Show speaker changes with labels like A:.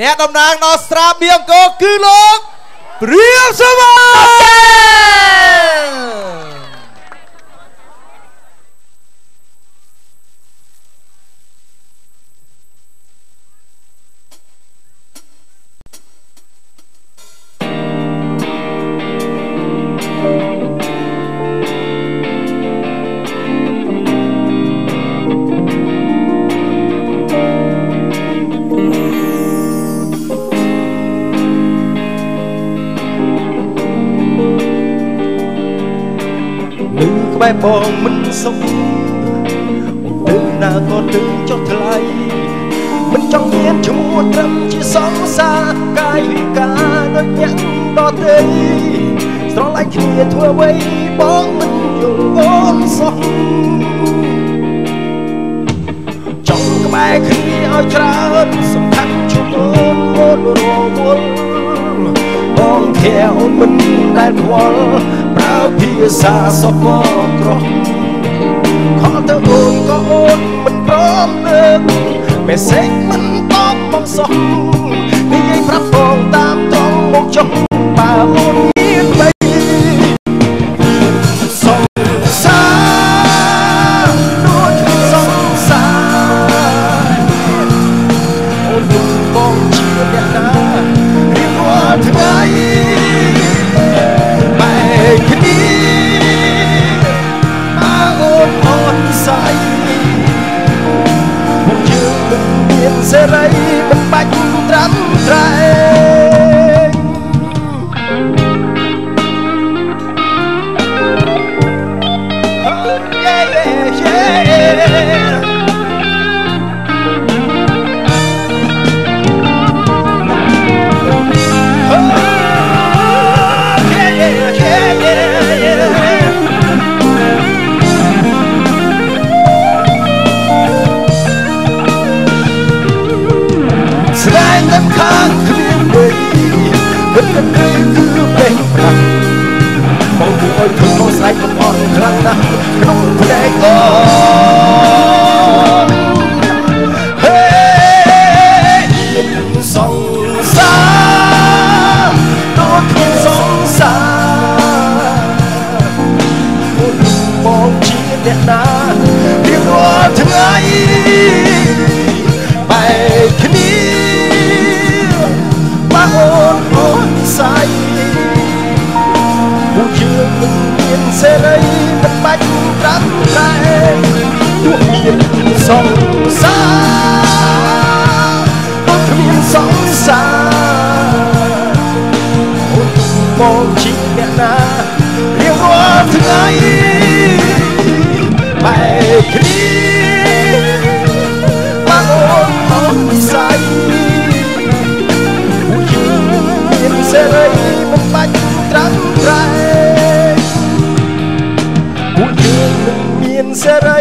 A: អ្នកតំណាងដល់ស្រាបៀងអង្គរគឺលោកព្រាមសវណ្ណ
B: ក្បែរបងមិនសុខទៅណាក៏ទៅចុះថ្លៃមិនចង់មានឈ្មោះត្រឹមជាសង្សារកាយវិការដូចអ្នកដទៃស្រឡាញ់គ្នាធ្វើអ្វីបងមិនយល់អូនសោះចង់ក្បែរគ្នាឲ្យច្រើនសំខាន់ជួបអូនអូនរវល់បងធែអូនមិនដែលខ្វល់ ភាសាសពក្រោះខលទៅអូនក៏អូនមិនព្រមលើកមេសេចមិនតបមកសោះ សេរីមិនបាច់ត្រាំត្រែខា គិតតែគឺពេញប្រាំបងគួរឲ្យធ្វើមកស្រែកកំអត់ខ្លាំងណាស់ក្នុងផ្នែកអូហេសងសារដូចគ្នាសងសារអូនមកជាអ្នកណា សេរីមិនបាច់ត្រាំតែទោះមានសង្សារដូចគ្មានសង្សារអូនមកជីអ្នកណារៀងរាល់ថ្ងៃបែក será